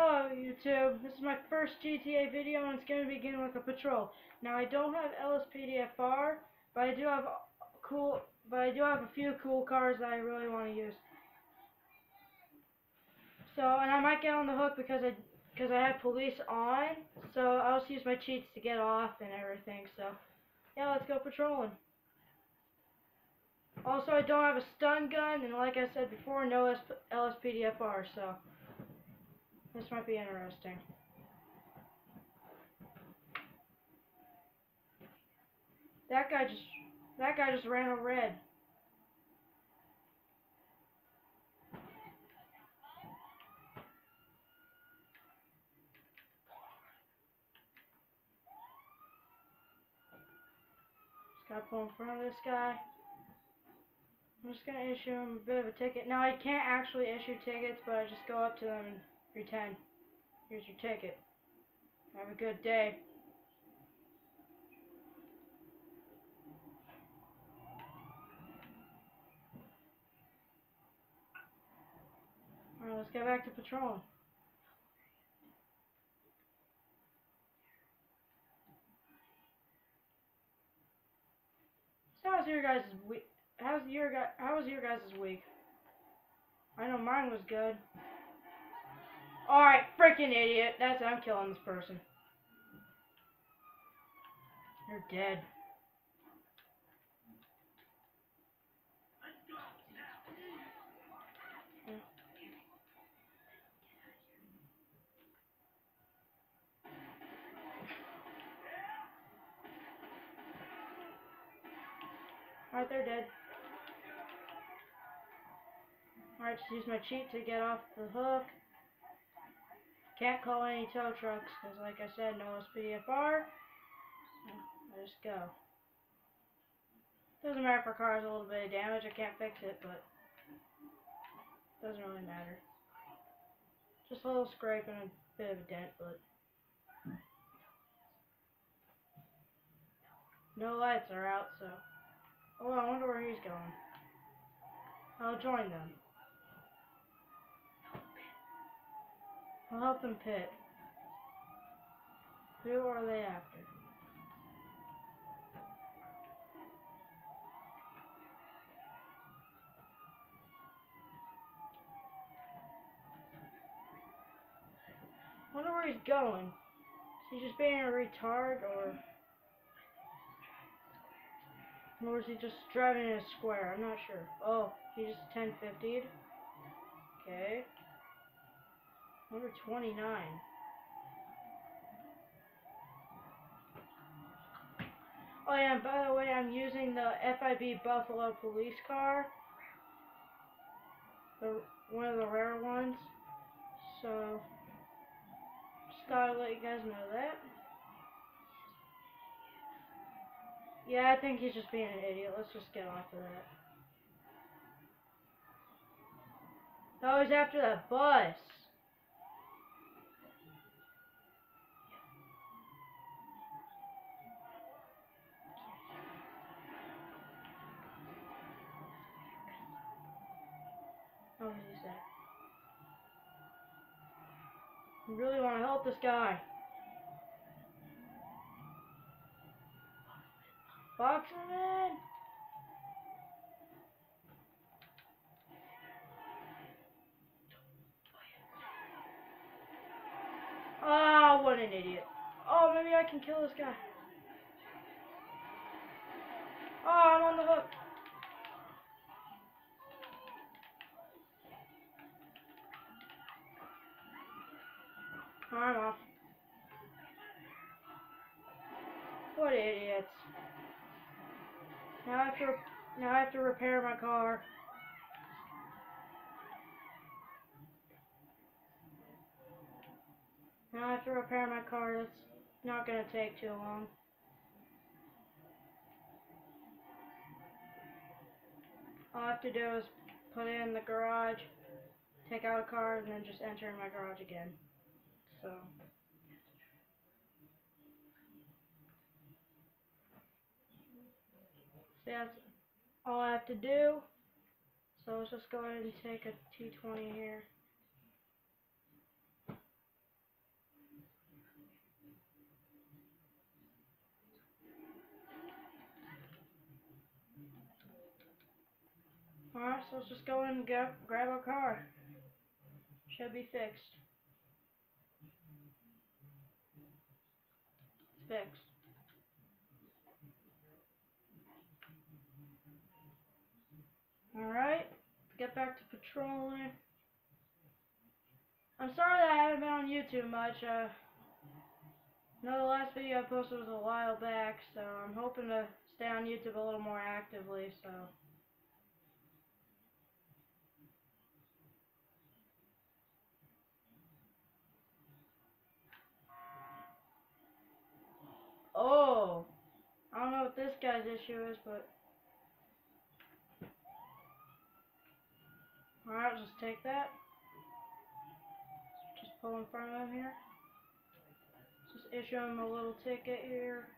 Hello YouTube, this is my first GTA video and it's going to begin with a patrol. Now I don't have LSPDFR, but I do have cool, but I do have a few cool cars that I really want to use. So, and I might get on the hook because I, because I have police on, so I'll just use my cheats to get off and everything, so, yeah, let's go patrolling. Also, I don't have a stun gun, and like I said before, no LSPDFR, so... This might be interesting. That guy just that guy just ran a red. Just gotta pull in front of this guy. I'm just gonna issue him a bit of a ticket. Now I can't actually issue tickets, but I just go up to them and Pretend. Here's your ticket. Have a good day. Alright, let's get back to how's your guys' week? How's your guy? How was your guys' week? I know mine was good. Alright, freaking idiot. That's it. I'm killing this person. You're dead. Alright, they're dead. Alright, just use my cheat to get off the hook. Can't call any tow trucks because, like I said, no I just go. Doesn't matter if our car has a little bit of damage. I can't fix it, but doesn't really matter. Just a little scrape and a bit of a dent, but no lights are out, so. Oh, I wonder where he's going. I'll join them. I'll help them pick. Who are they after? wonder where he's going. Is he just being a retard or or is he just driving in a square? I'm not sure. Oh, he just 1050'd. Okay. Number 29. Oh yeah, and by the way, I'm using the FIB Buffalo police car. The one of the rare ones. So just gotta let you guys know that. Yeah, I think he's just being an idiot. Let's just get off of that. Oh, he's after that bus. Oh, he's that. I really want to help this guy. Boxerman! Oh, ah, what an idiot. Oh, maybe I can kill this guy. Oh, I'm on the hook. I have to repair my car. Now I have to repair my car. That's not gonna take too long. All I have to do is put it in the garage, take out a car, and then just enter in my garage again. So. So that's all I have to do. So let's just go ahead and take a T20 here. Alright, so let's just go ahead and go, grab our car. Should be fixed. It's fixed. Alright, get back to patrolling. I'm sorry that I haven't been on YouTube much. Uh, no, the last video I posted was a while back, so I'm hoping to stay on YouTube a little more actively, so. Oh, I don't know what this guy's issue is, but. Alright, just take that. Just pull in front of him here. Just issue him a little ticket here.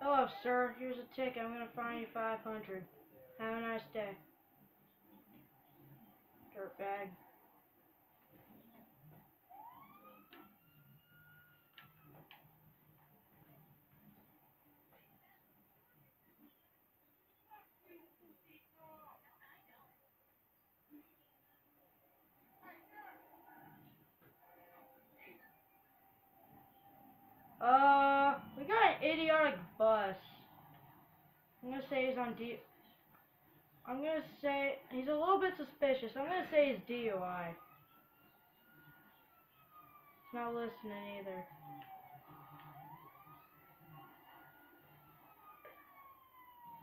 Hello, sir. Here's a ticket. I'm gonna fine you 500. Have a nice day. Dirtbag. Uh, we got an idiotic bus. I'm gonna say he's on D. I'm gonna say he's a little bit suspicious. I'm gonna say he's DUI. He's not listening either.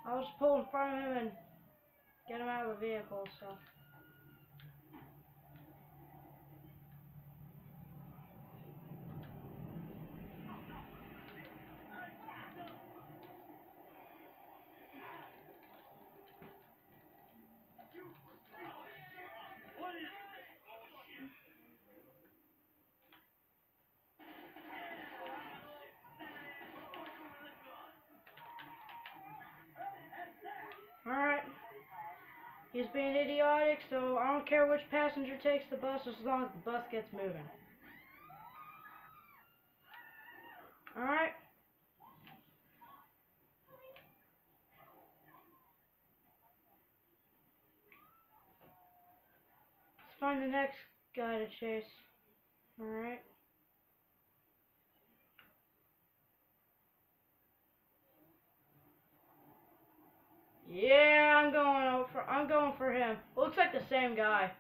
I'll just pull in front of him and get him out of the vehicle. So. He's being idiotic, so I don't care which passenger takes the bus as long as the bus gets moving. Alright. Let's find the next guy to chase. Alright. Yeah, I'm going for I'm going for him. Looks like the same guy.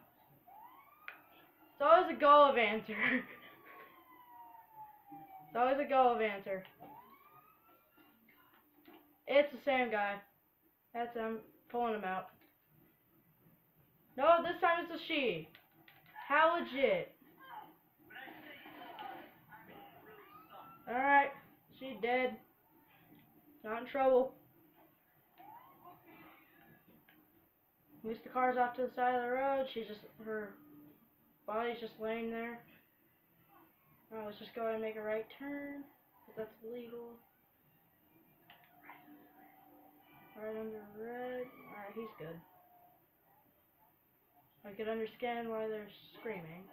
It's always a Gallivanter. it's always a Gallivanter. It's the same guy. That's him pulling him out. No, this time it's a she. How legit. Alright, she's dead. Not in trouble. Least the car's off to the side of the road. She's just, her body's just laying there. Let's just go ahead and make a right turn. That's legal. Right under red. Alright, he's good. I could understand why they're screaming.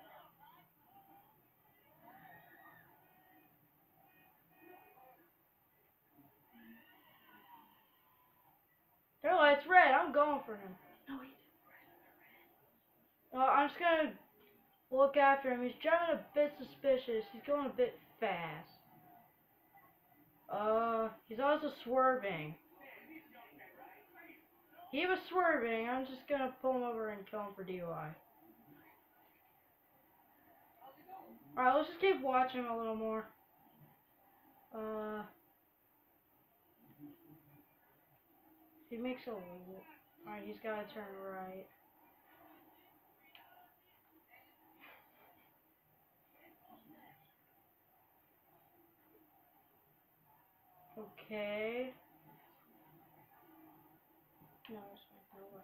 Their light's red. I'm going for him. Well, I'm just gonna look after him. He's driving a bit suspicious. He's going a bit fast. Uh, he's also swerving. He was swerving. I'm just gonna pull him over and kill him for DUI. Alright, let's just keep watching him a little more. Uh, he makes a Alright, he's gotta turn right. Okay. No, it's fine. No way.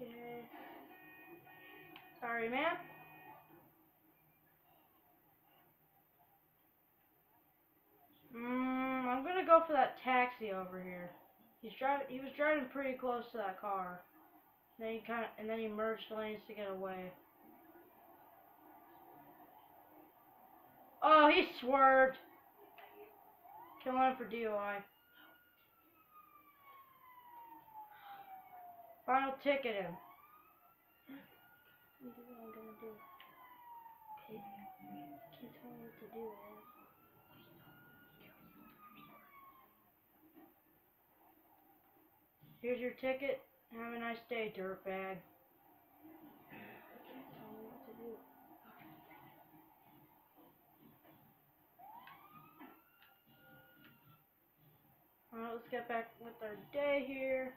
Okay. Sorry, ma'am. Mm, I'm gonna go for that taxi over here. He's driving. He was driving pretty close to that car. Then he kind of, and then he merged lanes to get away. Oh, he swerved. Kill him for DOI. Final ticket him. What I'm gonna do. Okay. Keep telling me what to do, man. Here's your ticket. Have a nice day, dirtbag. Alright, let's get back with our day here.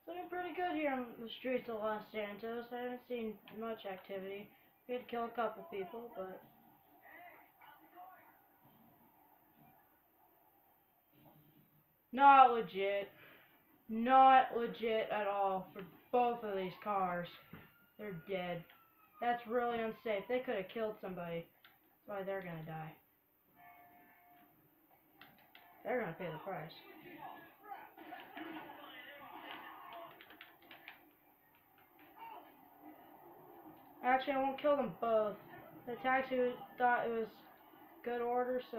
It's looking pretty good here on the streets of Los Santos. I haven't seen much activity. We had to kill a couple people, but not legit. Not legit at all for both of these cars. They're dead. That's really unsafe. They could have killed somebody. That's why they're gonna die. They're gonna pay the price. Actually, I won't kill them both. The taxi thought it was good order, so.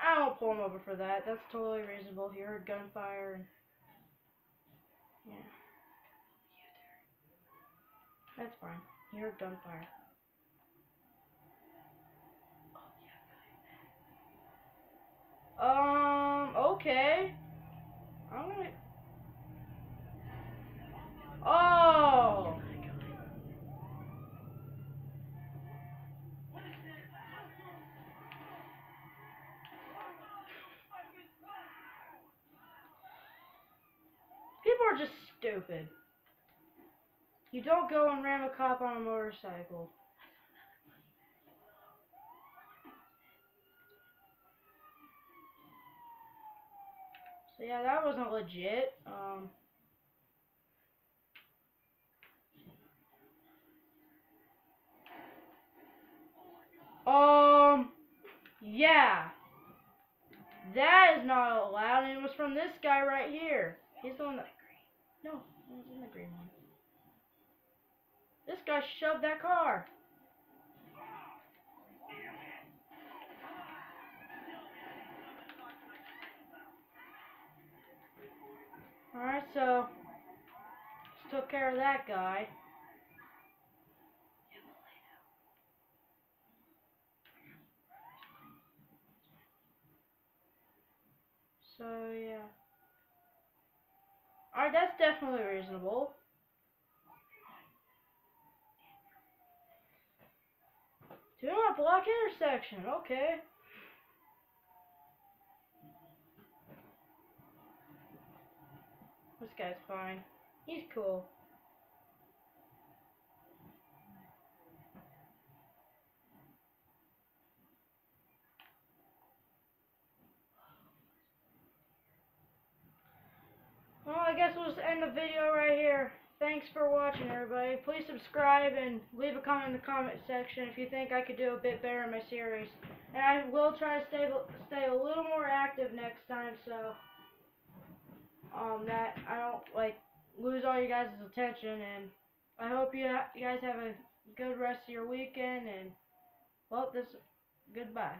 I won't pull him over for that. That's totally reasonable. He heard gunfire and. Yeah. That's fine. He heard gunfire. Um, okay. I'm gonna. Oh! People are just stupid. You don't go and ram a cop on a motorcycle. So yeah, that wasn't legit. Um, um, yeah. That is not allowed, and it was from this guy right here. He's the one that. No, it was in the green one. This guy shoved that car. Alright, so just took care of that guy. So yeah. Alright, that's definitely reasonable. Do not block intersection, okay. This guy's fine. He's cool. Well, I guess we'll just end the video right here. Thanks for watching, everybody. Please subscribe and leave a comment in the comment section if you think I could do a bit better in my series. And I will try to stay stay a little more active next time, so um that I don't like lose all you guys' attention. And I hope you you guys have a good rest of your weekend. And well, this goodbye.